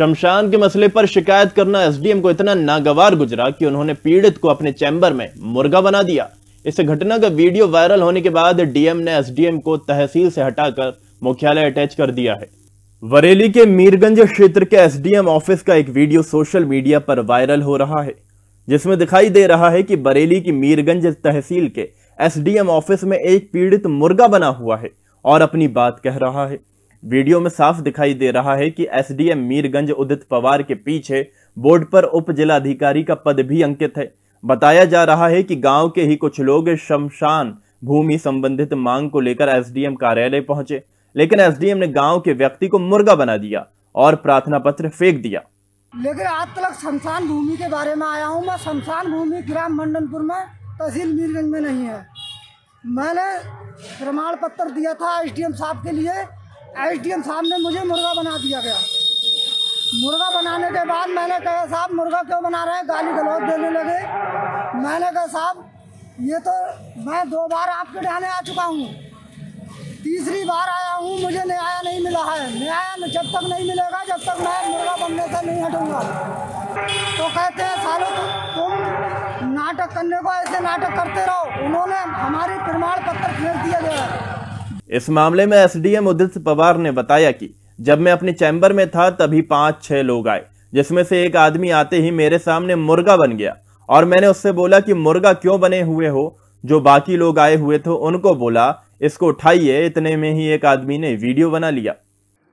शमशान के मसले पर शिकायत करना एसडीएम को इतना नागवार गुजरा कि उन्होंने पीड़ित को अपने चैम्बर में मुर्गा बना दिया। इस घटना का वीडियो वायरल होने के बाद डीएम ने एसडीएम को तहसील से हटाकर मुख्यालय अटैच कर दिया है। बरेली के मीरगंज क्षेत्र के एसडीएम ऑफ़िस का एक वीडियो सोशल मीडिया पर वायरल हो रहा है, जिसमें दिखाई दे रहा है कि बरेली की मीरगंज तहसील के एसडीएम ऑफ़िस में एक पीड़ित मुर्गा बना हुआ है और अपनी बात कह रहा है। वीडियो में साफ़ दिखाई दे रहा है कि एसडीएम मीरगंज उदित पवार के पीछे बोर्ड पर उप जिलाधिकारी का पद भी अंकित है। बताया जा रहा है कि गाँव के ही कुछ लोग शमशान भूमि संबंधित मांग को लेकर एसडीएम कार्यालय पहुँचे, लेकिन एसडीएम ने गाँव के व्यक्ति को मुर्गा बना दिया और प्रार्थना पत्र फेंक दिया। लेकिन आज तक शमशान भूमि के बारे में आया हूँ। मैं शमशान भूमि ग्राम मंडनपुर में तहसील मीरगंज में नहीं है। मैंने प्रमाण पत्र दिया था एसडीएम साहब के लिए एसडीएम साहब ने मुझे मुर्गा बना दिया गया। मुर्गा बनाने के बाद मैंने कहा, साहब, मुर्गा क्यों बना रहे हैं? गाली गलौज देने लगे। मैंने कहा, साहब, ये तो मैं दो बार आपके ढाने आ चुका हूँ। तीसरी बार आया हूँ, मुझे न्याय नहीं मिला है। न्याय जब तक नहीं मिलेगा, जब तक मैं मुर्गा बनने से नहीं हटूँगा। तो कहते हैं, सालों तो तुम नाटक करने को ऐसे नाटक करते रहो। उन्होंने हमारी प्रमाण पत्र फेंक दिया गया इस मामले में एसडीएम उदित पवार ने बताया कि जब मैं अपने चैम्बर में था, तभी पाँच, छह लोग आए, जिसमें से एक आदमी आते ही मेरे सामने मुर्गा बन गया और मैंने उससे बोला कि, मुर्गा क्यों बने हुए हो? जो बाकी लोग आए हुए थे, उनको बोला, इसको उठाइए, इतने में ही एक आदमी ने वीडियो बना लिया।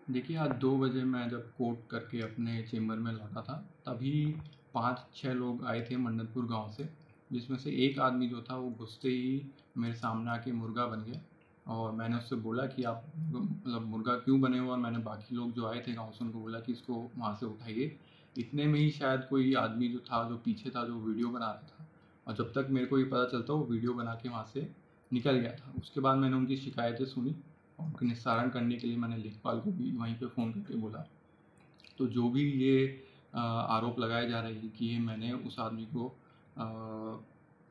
देखिए, आज दो बजे मैं जब कोर्ट करके अपने चेम्बर में लौटा था, तभी पाँच छः लोग आए थे मंडनपुर गाँव से, जिसमें से एक आदमी जो था, वो घुसते ही मेरे सामने आके मुर्गा बन गया। और मैंने उससे बोला कि आप मतलब मुर्गा क्यों बने हो? और मैंने बाकी लोग जो आए थे गाँव से, उनको बोला कि इसको वहाँ से उठाइए। इतने में ही शायद कोई आदमी जो था, जो पीछे था, जो वीडियो बना रहा था। और जब तक मेरे को ये पता चलता, वो वीडियो बना के वहाँ से निकल गया था। उसके बाद मैंने उनकी शिकायतें सुनी और उनके निस्तारण करने के लिए मैंने लेखपाल को भी वहीं पे फ़ोन करके बोला। तो जो भी ये आरोप लगाए जा रहे हैं कि ये मैंने उस आदमी को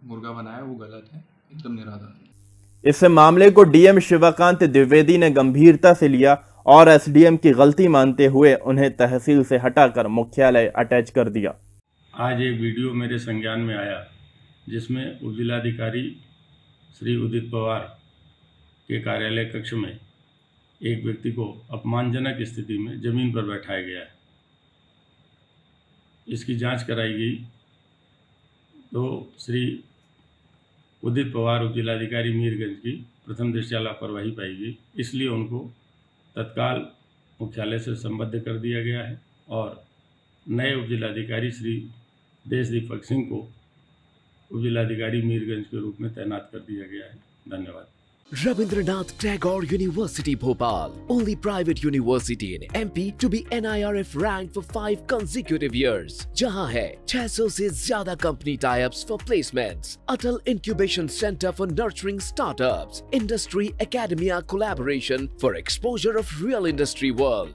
मुर्गा बनाया, वो गलत है। एकदम निराधार। है इस मामले को डीएम शिवाकांत द्विवेदी ने गंभीरता से लिया और एसडीएम की गलती मानते हुए उन्हें तहसील से हटाकर मुख्यालय अटैच कर दिया। आज एक वीडियो मेरे संज्ञान में आया, जिसमें उपजिलाधिकारी श्री उदित पवार के कार्यालय कक्ष में एक व्यक्ति को अपमानजनक स्थिति में ज़मीन पर बैठाया गया है। इसकी जाँच कराई गई तो श्री उदित पवार उप जिलाधिकारी मीरगंज की प्रथम दृष्टया लापरवाही पाई गई इसलिए उनको तत्काल मुख्यालय से संबद्ध कर दिया गया है और नए उप जिलाधिकारी श्री देश दीपक सिंह को उप जिलाधिकारी मीरगंज के रूप में तैनात कर दिया गया है। धन्यवाद। Rabindranath Tagore University Bhopal, only private university in MP to be NIRF ranked for five consecutive years. जहाँ है 600 से ज़्यादा company tie-ups for placements, Atal Incubation Center for nurturing startups, Industry Academia collaboration for exposure of real industry world,